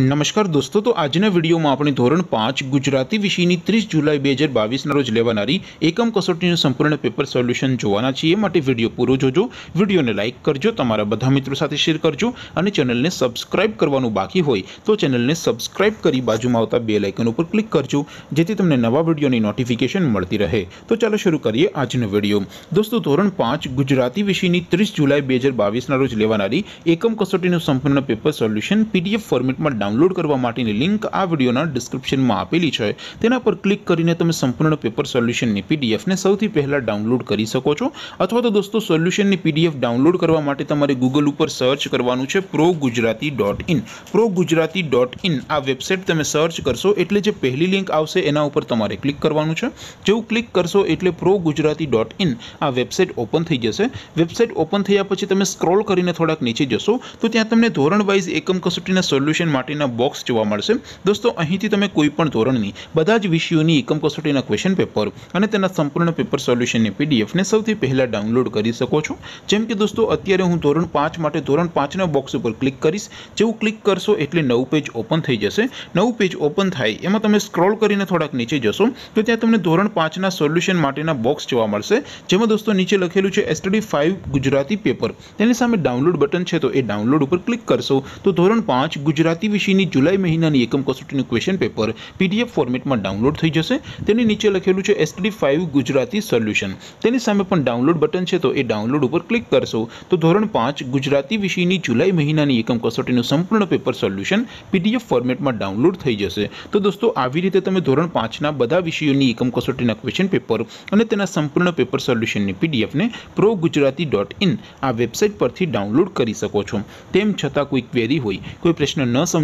નમસ્કાર દોસ્તો તો આજના વિડીયોમાં આપણે ધોરણ પાંચ ગુજરાતી વિષયની ત્રીસ જુલાઈ બે હજાર બાવીસના રોજ લેવાનારી એકમ કસોટીનું સંપૂર્ણ પેપર સોલ્યુશન જોવાના છીએ માટે વિડીયો પૂરો જોજો વિડીયોને લાઇક કરજો તમારા બધા મિત્રો સાથે શેર કરજો અને ચેનલને સબસ્ક્રાઇબ કરવાનું બાકી હોય તો ચેનલને સબસ્ક્રાઇબ કરી બાજુમાં આવતા બે લાઇકન ઉપર ક્લિક કરજો જેથી તમને નવા વિડીયોની નોટિફિકેશન મળતી રહે તો ચાલો શરૂ કરીએ આજનો વિડીયો દોસ્તો ધોરણ પાંચ ગુજરાતી વિષયની ત્રીસ જુલાઈ બે હજાર બાવીસના રોજ લેવાનારી એકમ કસોટીનું સંપૂર્ણ પેપર સોલ્યુશન પીડીએફ ફોર્મેટમાં ડાઉનલોડ કરવા માટેની લિંક આ વિડીયોના ડિસ્ક્રિપ્શનમાં આપેલી છે. તેના પર ક્લિક કરીને તમે સંપૂર્ણ પેપર સોલ્યુશનની પીડીએફને સૌથી પહેલાં ડાઉનલોડ કરી શકો છો. અથવા તો દોસ્તો, સોલ્યુશનની પીડીએફ ડાઉનલોડ કરવા માટે તમારે ગૂગલ ઉપર સર્ચ કરવાનું છે pro Gujarati dot in pro Gujarati dot in આ વેબસાઇટ તમે સર્ચ કરશો એટલે જે પહેલી લિંક આવશે એના ઉપર તમારે ક્લિક કરવાનું છે. જેવું ક્લિક કરશો એટલે પ્રો ગુજરાતી ડોટ ઇન આ વેબસાઇટ ઓપન થઈ જશે. વેબસાઇટ ઓપન થયા પછી તમે સ્ક્રોલ કરીને થોડાક નીચે જશો. તો ત્યાં તમને ધોરણ વાઇઝ એકમ કસોટીના સોલ્યુશન માટેના બોક્સ જોવા મળશે દોસ્તો અહીંથી તમે કોઈ પણ ધોરણની બધા જ વિષયોની એકમ કસોટીના ક્વેશ્ચન પેપર અને તેના સંપૂર્ણ પેપર સોલ્યુશનની પીડીએફને સૌથી પહેલાં ડાઉનલોડ કરી શકો છો જેમ કે દોસ્તો અત્યારે હું ધોરણ પાંચ માટે ધોરણ પાંચના બોક્સ ઉપર ક્લિક કરીશ જેવું ક્લિક કરશો એટલે નવું પેજ ઓપન થઈ જશે નવું પેજ ઓપન થાય એમાં તમે સ્ક્રોલ કરીને થોડાક નીચે જશો તો ત્યાં તમને ધોરણ પાંચના સોલ્યુશન માટેના બોક્સ જોવા મળશે જેમાં દોસ્તો નીચે લખેલું છે એસટીડી ફાઇવ ગુજરાતી પેપર તેની સામે ડાઉનલોડ બટન છે તો એ ડાઉનલોડ ઉપર ક્લિક કરશો તો ધોરણ પાંચ ગુજરાતી વિષયની જુલાઈ મહિનાની એકમ કસોટીનું ક્વેશ્ચન પેપર પીડીએફ ફોર્મેટમાં ડાઉનલોડ થઈ જશે તેની નીચે લખેલું છે એસટીડી ફાઇવ ગુજરાતી સોલ્યુશન તેની સામે પણ ડાઉનલોડ બટન છે તો એ ડાઉનલોડ ઉપર ક્લિક કરશો તો ધોરણ પાંચ ગુજરાતી વિષયની જુલાઈ મહિનાની એકમ કસોટીનું સંપૂર્ણ પેપર સોલ્યુશન પીડીએફ ફોર્મેટમાં ડાઉનલોડ થઈ જશે તો દોસ્તો આવી રીતે તમે ધોરણ પાંચના બધા વિષયોની એકમ કસોટીના ક્વેશ્ચન પેપર અને તેના સંપૂર્ણ પેપર સોલ્યુશનની પીડીએફને પ્રો ગુજરાતી ડોટ ઇન આ વેબસાઇટ પરથી ડાઉનલોડ કરી શકો છો તેમ છતાં કોઈ ક્વેરી હોય કોઈ પ્રશ્ન ન